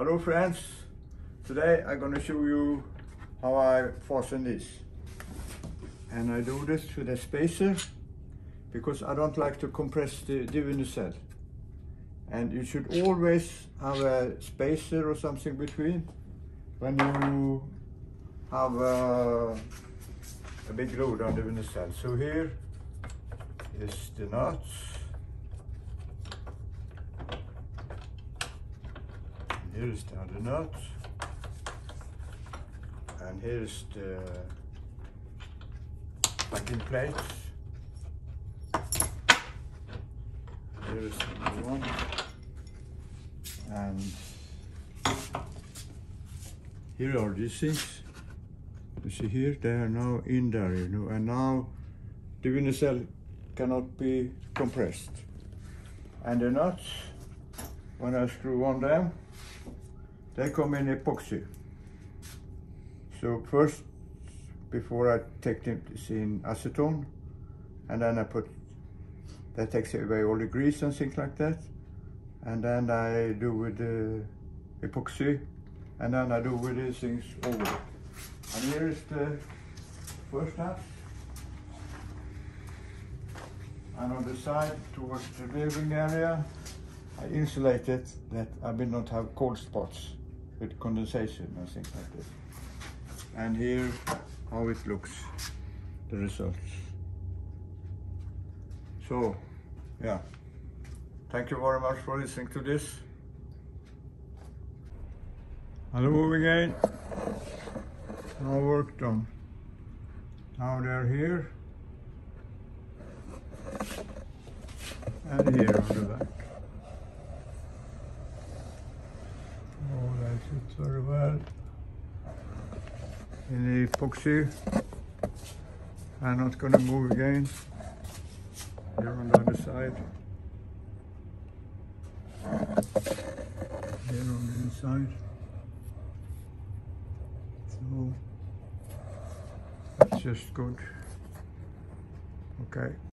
Hello friends, today I'm going to show you how I fasten this. And I do this with a spacer because I don't like to compress the div cell. And you should always have a spacer or something between when you have a, a big load on the cell. So here is the nuts here's the other nut. And here's the backing plate. Here's the one. And here are these things you see here they are now in there you know and now the Divinycell cannot be compressed. And the nuts when I screw on them they come in epoxy. So first, before I take them, in acetone, and then I put, that takes away all the grease and things like that. And then I do with the epoxy, and then I do with these things over. And here is the first half. And on the side towards the living area, I insulated that I will not have cold spots with condensation and things like this. And here how it looks, the results. So, yeah. Thank you very much for listening to this. Hello again. No work done. Now they're here. And here on the. In the epoxy. I'm not going to move again. Here on the other side. Here on the inside. So that's just good. Okay.